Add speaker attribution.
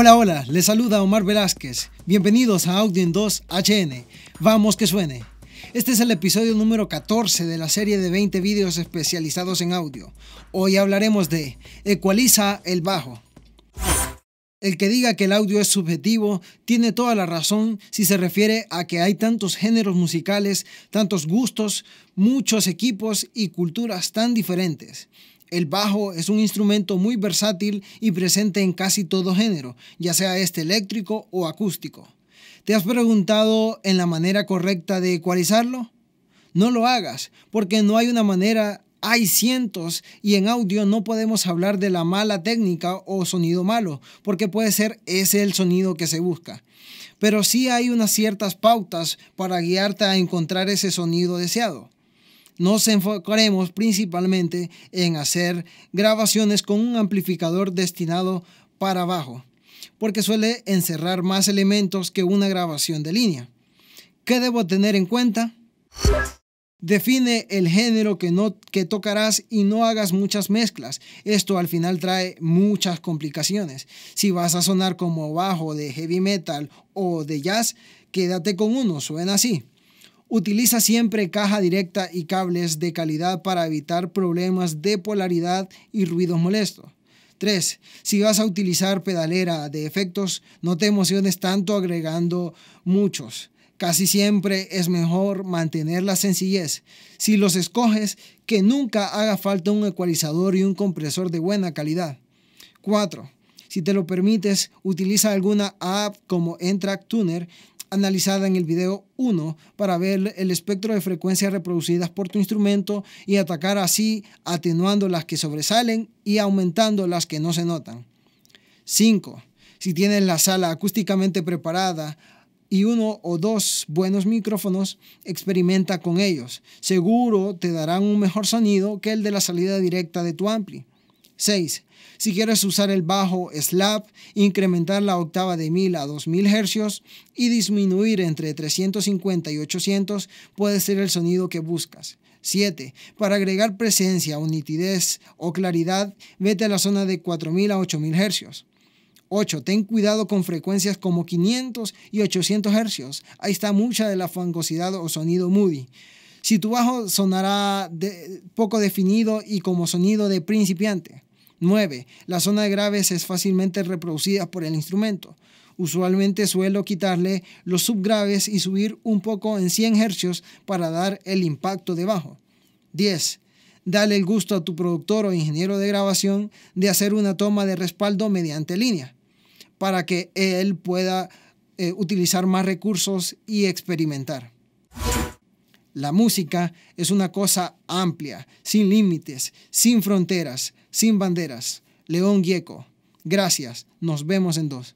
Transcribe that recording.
Speaker 1: Hola, hola, les saluda Omar Velázquez. Bienvenidos a Audio en 2 HN. Vamos que suene. Este es el episodio número 14 de la serie de 20 vídeos especializados en audio. Hoy hablaremos de Ecualiza el bajo. El que diga que el audio es subjetivo tiene toda la razón si se refiere a que hay tantos géneros musicales, tantos gustos, muchos equipos y culturas tan diferentes. El bajo es un instrumento muy versátil y presente en casi todo género, ya sea este eléctrico o acústico. ¿Te has preguntado en la manera correcta de ecualizarlo? No lo hagas, porque no hay una manera, hay cientos y en audio no podemos hablar de la mala técnica o sonido malo, porque puede ser ese el sonido que se busca. Pero sí hay unas ciertas pautas para guiarte a encontrar ese sonido deseado nos enfocaremos principalmente en hacer grabaciones con un amplificador destinado para bajo, porque suele encerrar más elementos que una grabación de línea. ¿Qué debo tener en cuenta? Define el género que, no, que tocarás y no hagas muchas mezclas. Esto al final trae muchas complicaciones. Si vas a sonar como bajo de heavy metal o de jazz, quédate con uno, suena así. Utiliza siempre caja directa y cables de calidad para evitar problemas de polaridad y ruidos molestos. 3. Si vas a utilizar pedalera de efectos, no te emociones tanto agregando muchos. Casi siempre es mejor mantener la sencillez. Si los escoges, que nunca haga falta un ecualizador y un compresor de buena calidad. 4. Si te lo permites, utiliza alguna app como Entrack Tuner analizada en el video 1 para ver el espectro de frecuencias reproducidas por tu instrumento y atacar así atenuando las que sobresalen y aumentando las que no se notan. 5. Si tienes la sala acústicamente preparada y uno o dos buenos micrófonos, experimenta con ellos. Seguro te darán un mejor sonido que el de la salida directa de tu ampli. 6. Si quieres usar el bajo slap, incrementar la octava de 1000 a 2000 Hz y disminuir entre 350 y 800 puede ser el sonido que buscas. 7. Para agregar presencia o nitidez o claridad, vete a la zona de 4000 a 8000 Hz. 8. Ten cuidado con frecuencias como 500 y 800 Hz. Ahí está mucha de la fangosidad o sonido moody. Si tu bajo sonará poco definido y como sonido de principiante. 9. La zona de graves es fácilmente reproducida por el instrumento. Usualmente suelo quitarle los subgraves y subir un poco en 100 Hz para dar el impacto de bajo. 10. Dale el gusto a tu productor o ingeniero de grabación de hacer una toma de respaldo mediante línea, para que él pueda eh, utilizar más recursos y experimentar. La música es una cosa amplia, sin límites, sin fronteras, sin banderas. León Gieco. Gracias. Nos vemos en dos.